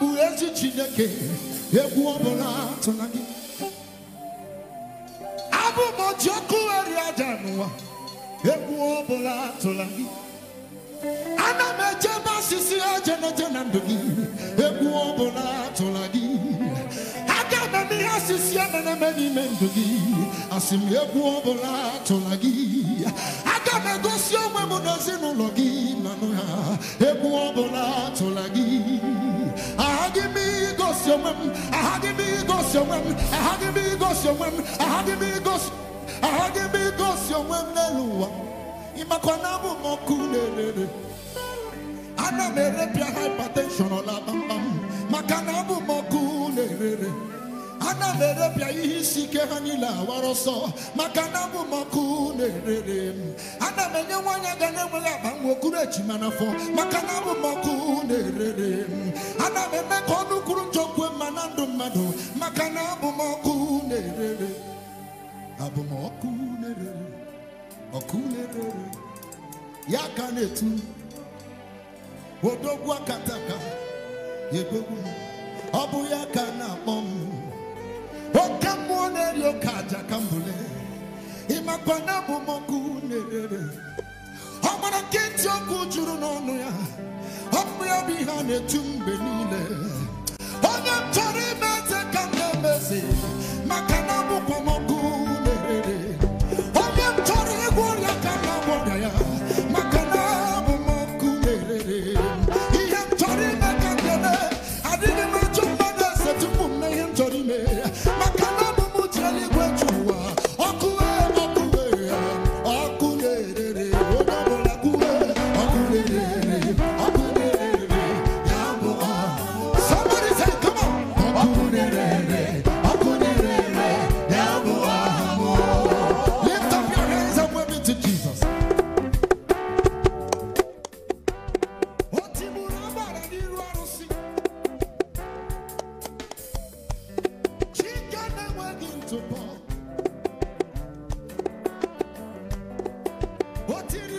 bụ ezi chineke abụ n'ime ndụ gị asị m egwu ọbụla tụla gị aga m egosi onwe m n'ezinụlọ gị nanụ ha egwu ọbụla tụla gị aghaghị m igosi onwe m aghaghị m igosi onwe m aghaghị m igosi onwe m aghaghị m igosi aghaghị m igosi onwe m n'elu ụwa ịmakwa na abụ m ọkụ na-erere ana m erepịa hypertension ọla kpamkpam maka na abụ m ọkụ na-erere ana m erepịa ihe isi ike ha niile awara ọsọ maka na abụ m na-erere m ana m enye nwaanyị ga na-enweghị akpa nwa okuru ejima n'afọ maka na abụ m na-erere m ana m eme ka ọnụ kwuru njọ mma na ndụ mmadụ maka na abụ m na-erere abụ na-erere ọkụ na-erere ya ka na-etu odogwu akataka edogwu ọ bụ ya ka na-akpọ m oke mmụọ na-eri oke aja ka mbụle ịmakwa na abụ m ọkụ na-erere ọ gbara nkịtị ọkụ juru n'ọnụ ya ọ bụ ya bụ o tiri